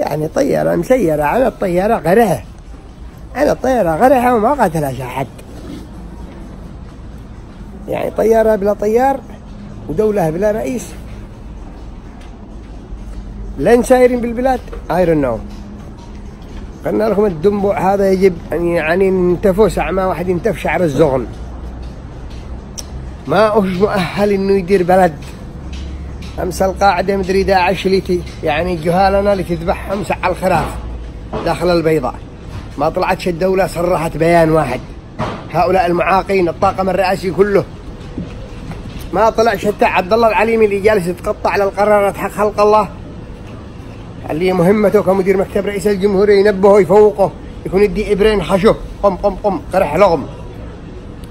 يعني طيارة مسيرة على الطيارة غرها. على الطيارة غرها وما قتلها أحد. يعني طيارة بلا طيار ودولة بلا رئيس. لن سايرين بالبلاد ايرون نو قلنا لكم الدنبوع هذا يجب أن يعني ننتفوا ساعة ما واحد ينتف شعر الزغن. ما هوش مؤهل إنه يدير بلد. أمس القاعدة مدري داعش اللي يعني جهالنا اللي تذبحهم سع الخراف داخل البيضاء. ما طلعتش الدولة صرحت بيان واحد. هؤلاء المعاقين الطاقم الرئاسي كله. ما طلعش حتى عبد الله العليمي اللي جالس يتقطع على القرارات حق خلق الله. اللي مهمته كمدير مكتب رئيس الجمهورية ينبهه يفوقه يكون يدي إبرين حشو. قم قم قم قرح لغم.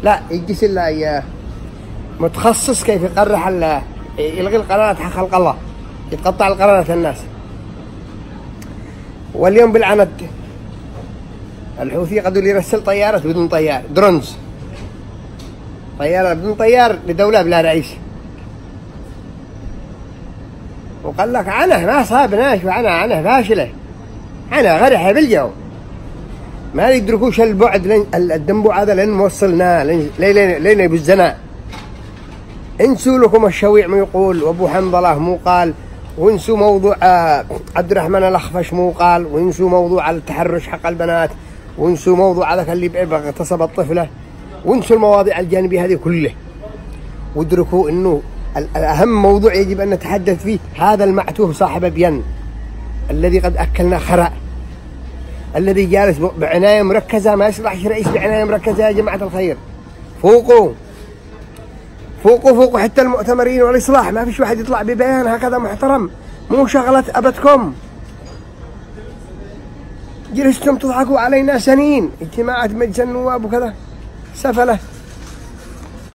لا يجلس إلا متخصص كيف يقرح يلغي القرارات حق خلق الله يتقطع القرارات الناس. واليوم بالعند الحوثي قدوا يرسل طيارات بدون طيار درونز. طيارة بدون طيار لدولة بلا رئيس. وقال لك عنه ما صابناش وعنه عنه فاشلة. عنه غرحة بالجو. ما يدركوش البعد الدنبوع هذا لين وصلنا لين لين يبزنا. انسوا لكم الشويع ما يقول وابو حنظلة مو قال وانسوا موضوع آه، عبد الرحمن الأخفش مو قال وانسوا موضوع التحرش حق البنات وانسوا موضوع هذاك اللي اغتصب الطفلة وانسوا المواضيع الجانبية هذه كلها وادركوا إنه الأهم موضوع يجب أن نتحدث فيه هذا المعتوه صاحب بين الذي قد أكلنا خرا الذي جالس بعناية مركزة ما يصلحش رئيس بعنايه مركزة يا جماعة الخير. فوقوا. فوقوا فوقوا حتى المؤتمرين والإصلاح. ما فيش واحد يطلع ببيان هكذا محترم. مو شغلة أبدكم. جلستم تضحكوا علينا سنين. اجتماعات مجلس النواب وكذا. سفلة.